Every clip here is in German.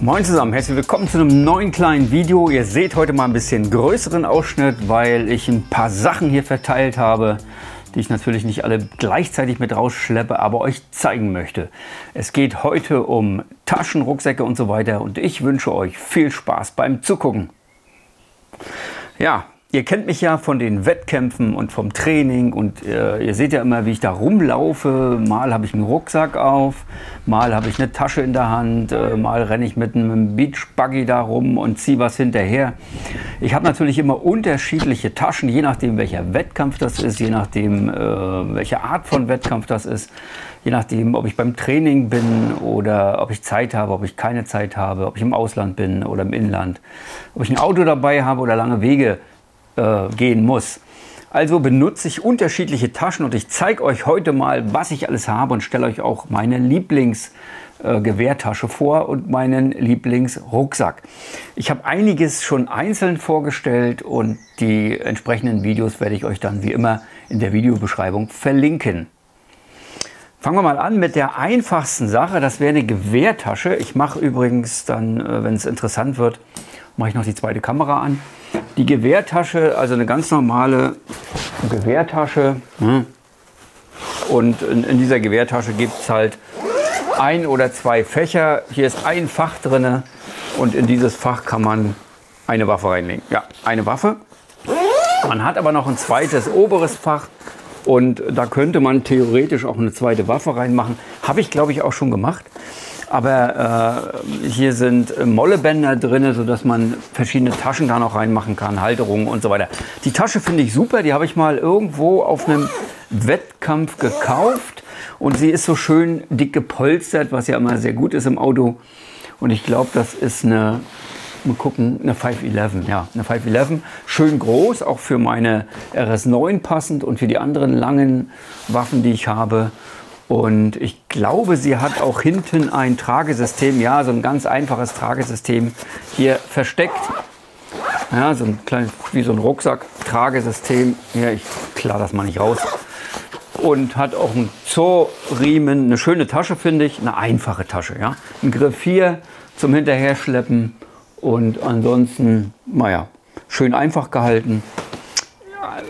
Moin zusammen, herzlich willkommen zu einem neuen kleinen Video. Ihr seht heute mal ein bisschen größeren Ausschnitt, weil ich ein paar Sachen hier verteilt habe, die ich natürlich nicht alle gleichzeitig mit rausschleppe, aber euch zeigen möchte. Es geht heute um Taschen, Rucksäcke und so weiter und ich wünsche euch viel Spaß beim Zugucken. Ja, Ihr kennt mich ja von den Wettkämpfen und vom Training und äh, ihr seht ja immer, wie ich da rumlaufe. Mal habe ich einen Rucksack auf, mal habe ich eine Tasche in der Hand, äh, mal renne ich mit einem Beachbuggy da rum und ziehe was hinterher. Ich habe natürlich immer unterschiedliche Taschen, je nachdem welcher Wettkampf das ist, je nachdem äh, welche Art von Wettkampf das ist, je nachdem ob ich beim Training bin oder ob ich Zeit habe, ob ich keine Zeit habe, ob ich im Ausland bin oder im Inland, ob ich ein Auto dabei habe oder lange Wege äh, gehen muss. Also benutze ich unterschiedliche Taschen und ich zeige euch heute mal, was ich alles habe und stelle euch auch meine Lieblingsgewehrtasche äh, vor und meinen Lieblingsrucksack. Ich habe einiges schon einzeln vorgestellt und die entsprechenden Videos werde ich euch dann wie immer in der Videobeschreibung verlinken. Fangen wir mal an mit der einfachsten Sache, das wäre eine Gewehrtasche. Ich mache übrigens dann, äh, wenn es interessant wird, mache ich noch die zweite Kamera an. Die Gewehrtasche, also eine ganz normale Gewehrtasche. Hm. Und in, in dieser Gewehrtasche gibt es halt ein oder zwei Fächer. Hier ist ein Fach drin und in dieses Fach kann man eine Waffe reinlegen. Ja, eine Waffe. Man hat aber noch ein zweites oberes Fach und da könnte man theoretisch auch eine zweite Waffe reinmachen. Habe ich, glaube ich, auch schon gemacht. Aber äh, hier sind Mollebänder drin, sodass man verschiedene Taschen da noch reinmachen kann, Halterungen und so weiter. Die Tasche finde ich super, die habe ich mal irgendwo auf einem Wettkampf gekauft. Und sie ist so schön dick gepolstert, was ja immer sehr gut ist im Auto. Und ich glaube, das ist eine, mal gucken, eine 511. Ja, eine 511. Schön groß, auch für meine RS9 passend und für die anderen langen Waffen, die ich habe. Und ich glaube, sie hat auch hinten ein Tragesystem, ja, so ein ganz einfaches Tragesystem hier versteckt. Ja, so ein kleines, wie so ein Rucksack-Tragesystem. Ja, ich klar das mal nicht raus. Und hat auch einen Zollriemen, eine schöne Tasche, finde ich. Eine einfache Tasche, ja. Ein Griff hier zum Hinterherschleppen. Und ansonsten, naja, schön einfach gehalten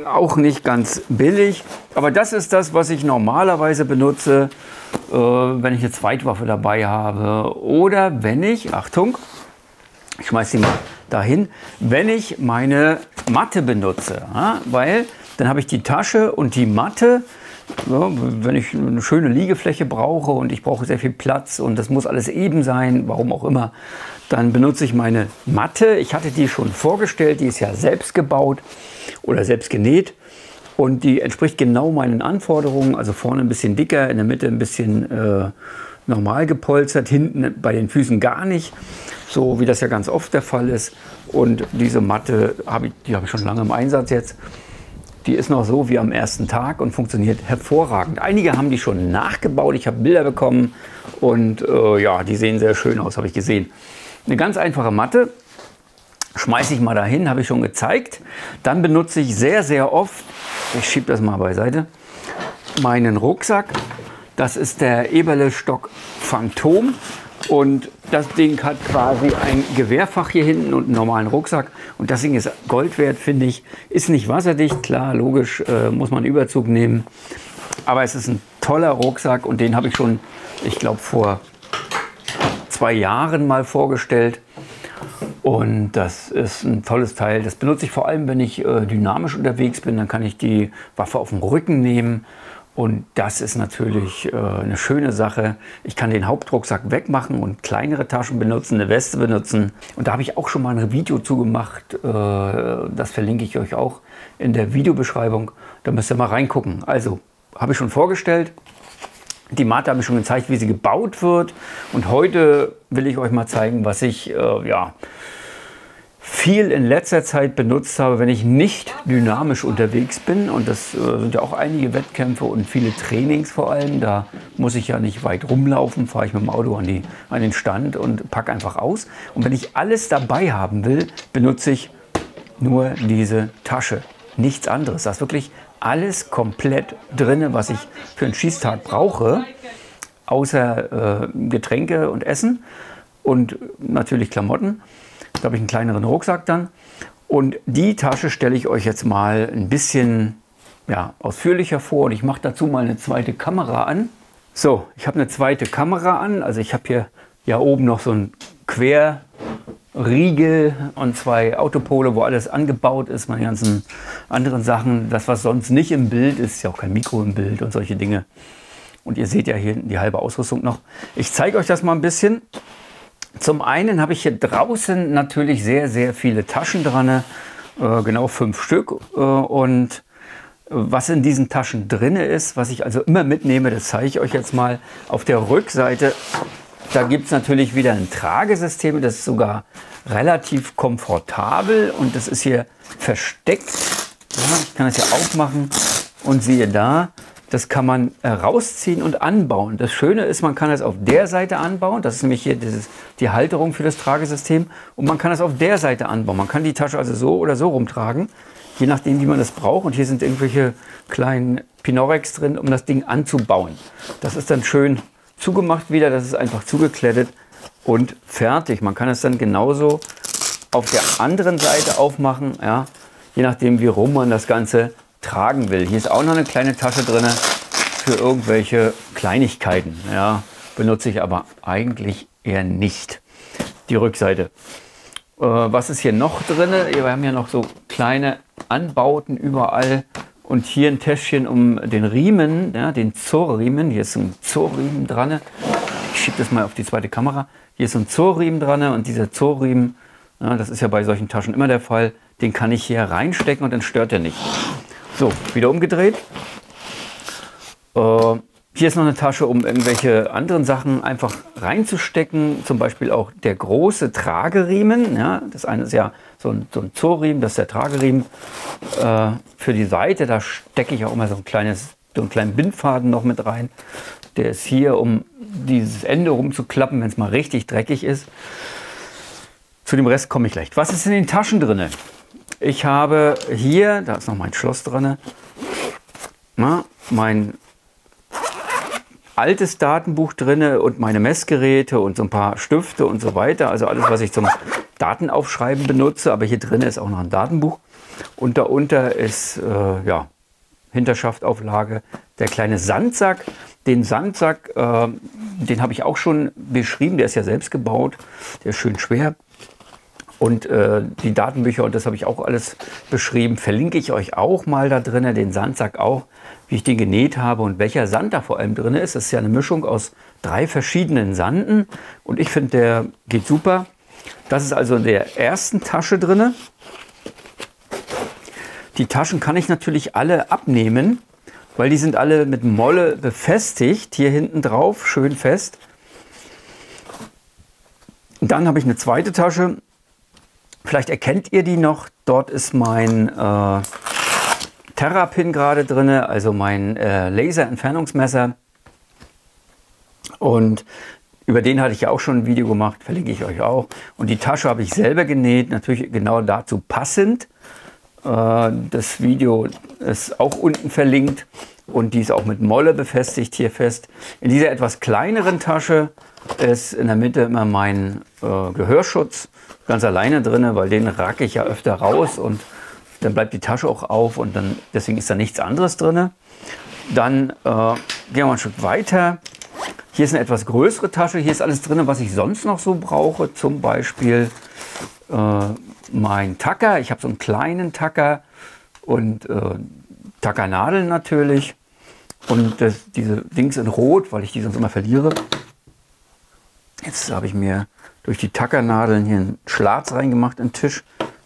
auch nicht ganz billig. Aber das ist das, was ich normalerweise benutze, äh, wenn ich eine Zweitwaffe dabei habe. Oder wenn ich, Achtung, ich schmeiße sie mal dahin, wenn ich meine Matte benutze. Ja, weil dann habe ich die Tasche und die Matte. Ja, wenn ich eine schöne Liegefläche brauche und ich brauche sehr viel Platz und das muss alles eben sein, warum auch immer, dann benutze ich meine Matte. Ich hatte die schon vorgestellt, die ist ja selbst gebaut oder selbst genäht. Und die entspricht genau meinen Anforderungen. Also vorne ein bisschen dicker, in der Mitte ein bisschen äh, normal gepolstert, hinten bei den Füßen gar nicht. So wie das ja ganz oft der Fall ist. Und diese Matte, hab ich, die habe ich schon lange im Einsatz jetzt. Die ist noch so wie am ersten Tag und funktioniert hervorragend. Einige haben die schon nachgebaut. Ich habe Bilder bekommen und äh, ja, die sehen sehr schön aus, habe ich gesehen. Eine ganz einfache Matte, schmeiße ich mal dahin, habe ich schon gezeigt. Dann benutze ich sehr, sehr oft, ich schiebe das mal beiseite, meinen Rucksack. Das ist der Eberle Stock Phantom. Und das Ding hat quasi ein Gewehrfach hier hinten und einen normalen Rucksack. Und das Ding ist Gold wert, finde ich. Ist nicht wasserdicht, klar, logisch, äh, muss man Überzug nehmen. Aber es ist ein toller Rucksack und den habe ich schon, ich glaube, vor zwei Jahren mal vorgestellt. Und das ist ein tolles Teil. Das benutze ich vor allem, wenn ich äh, dynamisch unterwegs bin. Dann kann ich die Waffe auf den Rücken nehmen. Und das ist natürlich äh, eine schöne Sache. Ich kann den Hauptrucksack wegmachen und kleinere Taschen benutzen, eine Weste benutzen. Und da habe ich auch schon mal ein Video zugemacht. Äh, das verlinke ich euch auch in der Videobeschreibung. Da müsst ihr mal reingucken. Also, habe ich schon vorgestellt. Die Matte habe ich schon gezeigt, wie sie gebaut wird. Und heute will ich euch mal zeigen, was ich äh, ja, viel in letzter Zeit benutzt habe, wenn ich nicht dynamisch unterwegs bin. Und das äh, sind ja auch einige Wettkämpfe und viele Trainings vor allem. Da muss ich ja nicht weit rumlaufen, fahre ich mit dem Auto an, die, an den Stand und packe einfach aus. Und wenn ich alles dabei haben will, benutze ich nur diese Tasche. Nichts anderes. Da ist wirklich alles komplett drin, was ich für einen Schießtag brauche, außer äh, Getränke und Essen und natürlich Klamotten. Da habe ich einen kleineren Rucksack dann. Und die Tasche stelle ich euch jetzt mal ein bisschen ja, ausführlicher vor. Und ich mache dazu mal eine zweite Kamera an. So, ich habe eine zweite Kamera an. Also ich habe hier ja oben noch so ein Querriegel und zwei Autopole, wo alles angebaut ist, meine ganzen anderen Sachen. Das, was sonst nicht im Bild ist, ist ja auch kein Mikro im Bild und solche Dinge. Und ihr seht ja hier die halbe Ausrüstung noch. Ich zeige euch das mal ein bisschen. Zum einen habe ich hier draußen natürlich sehr, sehr viele Taschen dran, äh, genau fünf Stück. Äh, und was in diesen Taschen drin ist, was ich also immer mitnehme, das zeige ich euch jetzt mal. Auf der Rückseite, da gibt es natürlich wieder ein Tragesystem, das ist sogar relativ komfortabel und das ist hier versteckt. Ja, ich kann das hier aufmachen und siehe da, das kann man äh, rausziehen und anbauen. Das Schöne ist, man kann es auf der Seite anbauen. Das ist nämlich hier dieses, die Halterung für das Tragesystem. Und man kann es auf der Seite anbauen. Man kann die Tasche also so oder so rumtragen, je nachdem, wie man das braucht. Und hier sind irgendwelche kleinen Pinorex drin, um das Ding anzubauen. Das ist dann schön zugemacht wieder. Das ist einfach zugeklettet und fertig. Man kann es dann genauso auf der anderen Seite aufmachen, ja, je nachdem, wie rum man das Ganze tragen will. Hier ist auch noch eine kleine Tasche drin für irgendwelche Kleinigkeiten. Ja, benutze ich aber eigentlich eher nicht. Die Rückseite. Äh, was ist hier noch drin? Wir haben ja noch so kleine Anbauten überall. Und hier ein Täschchen um den Riemen, ja, den Zurriemen. Hier ist ein Zurriemen dran. Ich schiebe das mal auf die zweite Kamera. Hier ist ein Zurriemen dran und dieser Zurriemen, ja, das ist ja bei solchen Taschen immer der Fall, den kann ich hier reinstecken und dann stört er nicht. So, wieder umgedreht. Äh, hier ist noch eine Tasche, um irgendwelche anderen Sachen einfach reinzustecken. Zum Beispiel auch der große Trageriemen. Ja, das eine ist ja so ein, so ein Zoorriemen, das ist der Trageriemen äh, für die Seite. Da stecke ich auch immer so ein kleines, so einen kleinen Bindfaden noch mit rein. Der ist hier, um dieses Ende rumzuklappen, wenn es mal richtig dreckig ist. Zu dem Rest komme ich gleich. Was ist in den Taschen drin? Ich habe hier, da ist noch mein Schloss dran, na, mein altes Datenbuch drin und meine Messgeräte und so ein paar Stifte und so weiter. Also alles, was ich zum Datenaufschreiben benutze. Aber hier drin ist auch noch ein Datenbuch. Und darunter ist äh, ja, Hinterschaftauflage, der kleine Sandsack. Den Sandsack, äh, den habe ich auch schon beschrieben. Der ist ja selbst gebaut. Der ist schön schwer. Und äh, die Datenbücher, und das habe ich auch alles beschrieben, verlinke ich euch auch mal da drinnen, den Sandsack auch, wie ich den genäht habe und welcher Sand da vor allem drin ist. Das ist ja eine Mischung aus drei verschiedenen Sanden und ich finde, der geht super. Das ist also in der ersten Tasche drin. Die Taschen kann ich natürlich alle abnehmen, weil die sind alle mit Molle befestigt, hier hinten drauf, schön fest. Dann habe ich eine zweite Tasche, Vielleicht erkennt ihr die noch. Dort ist mein äh, Terrapin gerade drin, also mein äh, Laserentfernungsmesser. Und über den hatte ich ja auch schon ein Video gemacht, verlinke ich euch auch. Und die Tasche habe ich selber genäht, natürlich genau dazu passend. Äh, das Video ist auch unten verlinkt und die ist auch mit Molle befestigt hier fest. In dieser etwas kleineren Tasche ist in der Mitte immer mein äh, Gehörschutz ganz alleine drin, weil den racke ich ja öfter raus und dann bleibt die Tasche auch auf und dann deswegen ist da nichts anderes drin. Dann äh, gehen wir mal ein Stück weiter. Hier ist eine etwas größere Tasche. Hier ist alles drin, was ich sonst noch so brauche. Zum Beispiel äh, mein Tacker. Ich habe so einen kleinen Tacker und äh, Tackernadeln natürlich. Und das, diese Dings in Rot, weil ich die sonst immer verliere. Jetzt habe ich mir durch die Tackernadeln hier einen Schlatz reingemacht in den Tisch.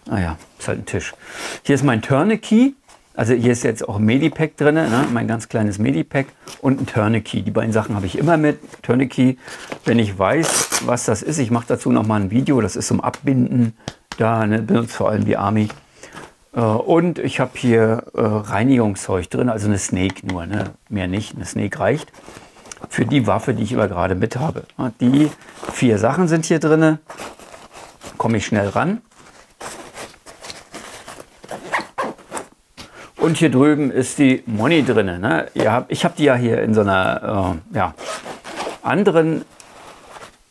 Naja, ah ist halt ein Tisch. Hier ist mein Tourniquet. Also hier ist jetzt auch ein Medipack drin, ne? mein ganz kleines Medipack und ein Tourniquet. Die beiden Sachen habe ich immer mit. Tourniquet, wenn ich weiß, was das ist, ich mache dazu noch mal ein Video, das ist zum Abbinden Da ne, benutzt vor allem die Army. Äh, und ich habe hier äh, Reinigungszeug drin, also eine Snake nur, ne? mehr nicht. Eine Snake reicht für die Waffe, die ich immer gerade mit habe. Die vier Sachen sind hier drin. Komme ich schnell ran. Und hier drüben ist die Moni drin. Ne? ich habe die ja hier in so einer äh, ja, anderen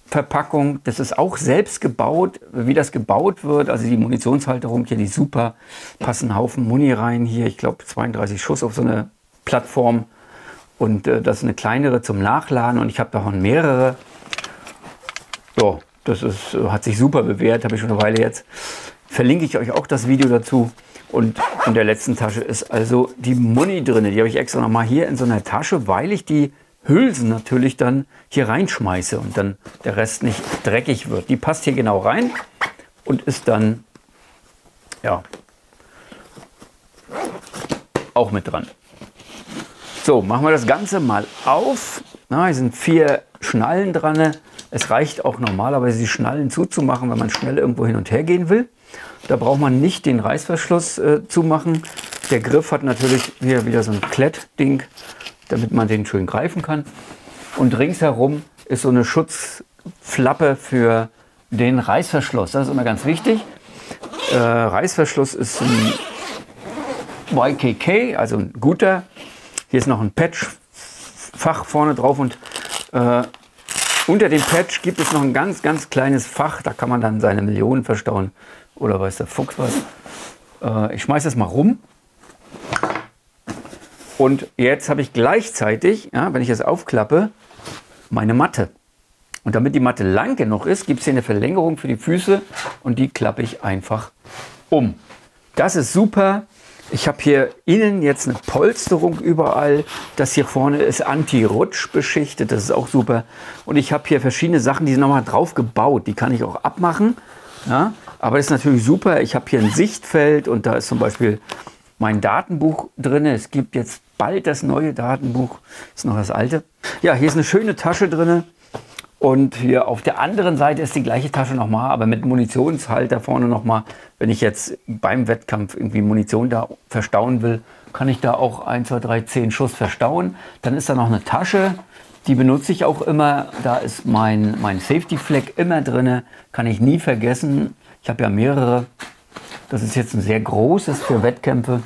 Verpackung. Das ist auch selbst gebaut, wie das gebaut wird. Also die Munitionshalterung hier, die super, passen Haufen Muni rein hier. Ich glaube 32 Schuss auf so eine Plattform. Und äh, das ist eine kleinere zum Nachladen und ich habe davon mehrere. Ja, das ist, hat sich super bewährt, habe ich schon eine Weile jetzt. Verlinke ich euch auch das Video dazu. Und in der letzten Tasche ist also die Muni drin. Die habe ich extra nochmal hier in so einer Tasche, weil ich die Hülsen natürlich dann hier reinschmeiße und dann der Rest nicht dreckig wird. Die passt hier genau rein und ist dann ja auch mit dran. So, machen wir das Ganze mal auf. Na, hier sind vier Schnallen dran. Es reicht auch normalerweise die Schnallen zuzumachen, wenn man schnell irgendwo hin und her gehen will. Da braucht man nicht den Reißverschluss äh, zumachen. Der Griff hat natürlich hier wieder so ein Klettding, damit man den schön greifen kann. Und ringsherum ist so eine Schutzflappe für den Reißverschluss. Das ist immer ganz wichtig. Äh, Reißverschluss ist ein YKK, also ein guter. Hier ist noch ein Patch-Fach vorne drauf und äh, unter dem Patch gibt es noch ein ganz, ganz kleines Fach. Da kann man dann seine Millionen verstauen. Oder weiß der Fuchs was. Äh, ich schmeiße das mal rum. Und jetzt habe ich gleichzeitig, ja, wenn ich das aufklappe, meine Matte. Und damit die Matte lang genug ist, gibt es hier eine Verlängerung für die Füße und die klappe ich einfach um. Das ist super. Ich habe hier innen jetzt eine Polsterung überall. Das hier vorne ist anti-rutsch beschichtet. Das ist auch super. Und ich habe hier verschiedene Sachen, die sind nochmal drauf gebaut. Die kann ich auch abmachen. Ja, aber das ist natürlich super. Ich habe hier ein Sichtfeld und da ist zum Beispiel mein Datenbuch drin. Es gibt jetzt bald das neue Datenbuch. Das ist noch das alte. Ja, hier ist eine schöne Tasche drin. Und hier auf der anderen Seite ist die gleiche Tasche nochmal, aber mit Munitionshalter vorne nochmal. Wenn ich jetzt beim Wettkampf irgendwie Munition da verstauen will, kann ich da auch 1, 2, 3, 10 Schuss verstauen. Dann ist da noch eine Tasche die benutze ich auch immer. Da ist mein, mein Safety Flag immer drin. Kann ich nie vergessen. Ich habe ja mehrere. Das ist jetzt ein sehr großes für Wettkämpfe.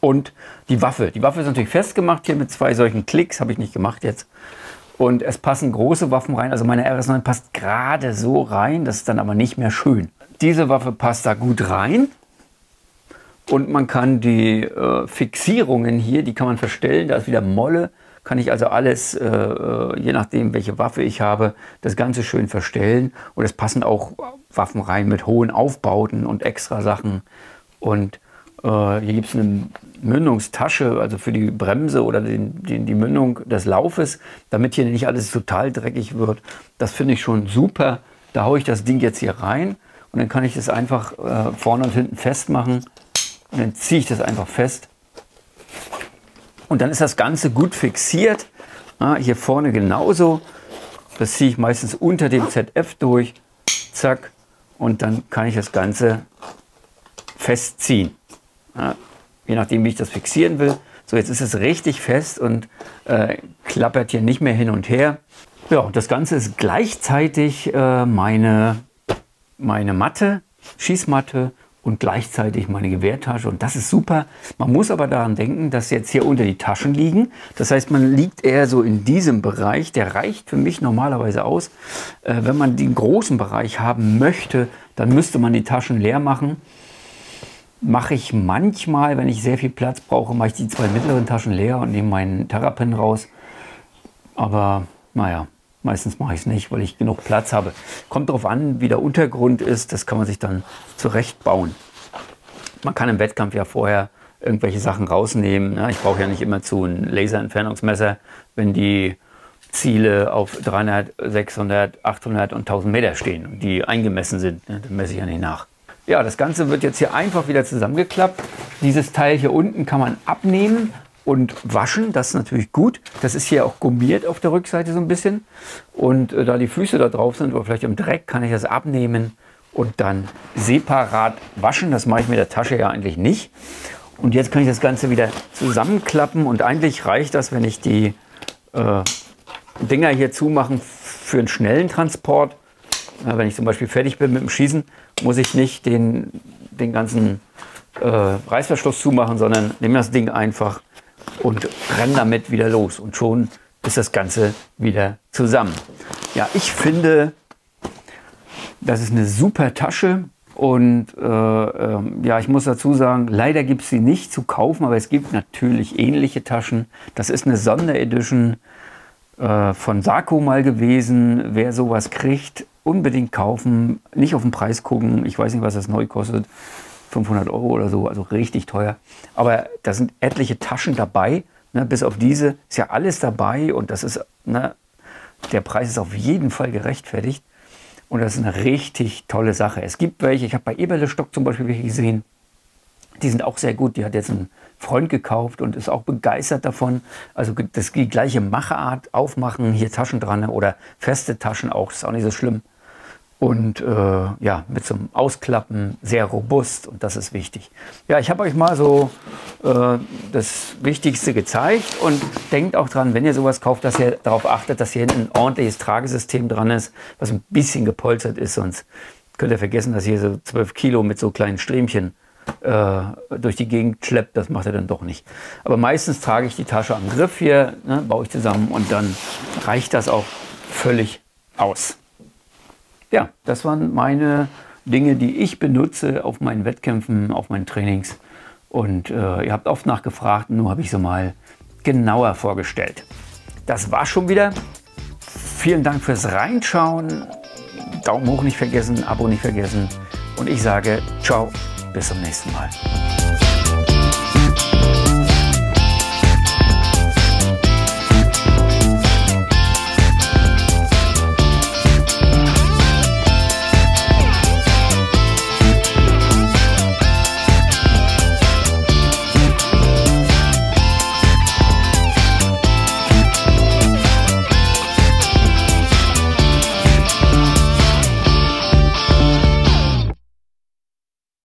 Und die Waffe. Die Waffe ist natürlich festgemacht hier mit zwei solchen Klicks. Habe ich nicht gemacht jetzt. Und es passen große Waffen rein. Also meine RS9 passt gerade so rein. Das ist dann aber nicht mehr schön. Diese Waffe passt da gut rein. Und man kann die äh, Fixierungen hier, die kann man verstellen. Da ist wieder Molle kann ich also alles, äh, äh, je nachdem, welche Waffe ich habe, das Ganze schön verstellen. Und es passen auch Waffen rein mit hohen Aufbauten und extra Sachen. Und äh, hier gibt es eine Mündungstasche, also für die Bremse oder den, den, die Mündung des Laufes, damit hier nicht alles total dreckig wird. Das finde ich schon super. Da haue ich das Ding jetzt hier rein und dann kann ich das einfach äh, vorne und hinten festmachen. Und dann ziehe ich das einfach fest und dann ist das Ganze gut fixiert. Ja, hier vorne genauso. Das ziehe ich meistens unter dem ZF durch. Zack. Und dann kann ich das Ganze festziehen. Ja, je nachdem, wie ich das fixieren will. So, jetzt ist es richtig fest und äh, klappert hier nicht mehr hin und her. Ja, das Ganze ist gleichzeitig äh, meine, meine Matte, Schießmatte und gleichzeitig meine Gewehrtasche. Und das ist super. Man muss aber daran denken, dass jetzt hier unter die Taschen liegen. Das heißt, man liegt eher so in diesem Bereich. Der reicht für mich normalerweise aus. Äh, wenn man den großen Bereich haben möchte, dann müsste man die Taschen leer machen. Mache ich manchmal, wenn ich sehr viel Platz brauche, mache ich die zwei mittleren Taschen leer und nehme meinen Terrapin raus. Aber naja, Meistens mache ich es nicht, weil ich genug Platz habe. Kommt darauf an, wie der Untergrund ist. Das kann man sich dann zurechtbauen. Man kann im Wettkampf ja vorher irgendwelche Sachen rausnehmen. Ich brauche ja nicht immer zu ein Laserentfernungsmesser, wenn die Ziele auf 300, 600, 800 und 1000 Meter stehen und die eingemessen sind. Dann messe ich ja nicht nach. Ja, das Ganze wird jetzt hier einfach wieder zusammengeklappt. Dieses Teil hier unten kann man abnehmen und waschen. Das ist natürlich gut. Das ist hier auch gummiert auf der Rückseite so ein bisschen. Und äh, da die Füße da drauf sind oder vielleicht im Dreck, kann ich das abnehmen und dann separat waschen. Das mache ich mit der Tasche ja eigentlich nicht. Und jetzt kann ich das Ganze wieder zusammenklappen und eigentlich reicht das, wenn ich die äh, Dinger hier zumachen für einen schnellen Transport. Wenn ich zum Beispiel fertig bin mit dem Schießen, muss ich nicht den, den ganzen äh, Reißverschluss zumachen, sondern nehme das Ding einfach und renne damit wieder los. Und schon ist das Ganze wieder zusammen. Ja, ich finde, das ist eine super Tasche. Und äh, äh, ja, ich muss dazu sagen, leider gibt es sie nicht zu kaufen, aber es gibt natürlich ähnliche Taschen. Das ist eine Sonderedition äh, von Sarko mal gewesen. Wer sowas kriegt, unbedingt kaufen. Nicht auf den Preis gucken. Ich weiß nicht, was das neu kostet. 500 Euro oder so, also richtig teuer. Aber da sind etliche Taschen dabei. Ne, bis auf diese ist ja alles dabei und das ist, ne, der Preis ist auf jeden Fall gerechtfertigt. Und das ist eine richtig tolle Sache. Es gibt welche, ich habe bei Eberle Stock zum Beispiel welche gesehen, die sind auch sehr gut. Die hat jetzt ein Freund gekauft und ist auch begeistert davon. Also das die gleiche Machart, aufmachen, hier Taschen dran oder feste Taschen auch, das ist auch nicht so schlimm und äh, ja, mit so einem Ausklappen sehr robust und das ist wichtig. Ja, ich habe euch mal so äh, das Wichtigste gezeigt und denkt auch dran, wenn ihr sowas kauft, dass ihr darauf achtet, dass hier hinten ein ordentliches Tragesystem dran ist, was ein bisschen gepolstert ist, sonst könnt ihr vergessen, dass ihr so 12 Kilo mit so kleinen Strämchen äh, durch die Gegend schleppt, das macht er dann doch nicht. Aber meistens trage ich die Tasche am Griff hier, ne, baue ich zusammen und dann reicht das auch völlig aus ja, das waren meine Dinge, die ich benutze auf meinen Wettkämpfen, auf meinen Trainings. Und äh, ihr habt oft nachgefragt, nur habe ich so mal genauer vorgestellt. Das war schon wieder. Vielen Dank fürs Reinschauen. Daumen hoch nicht vergessen, Abo nicht vergessen. Und ich sage ciao, bis zum nächsten Mal.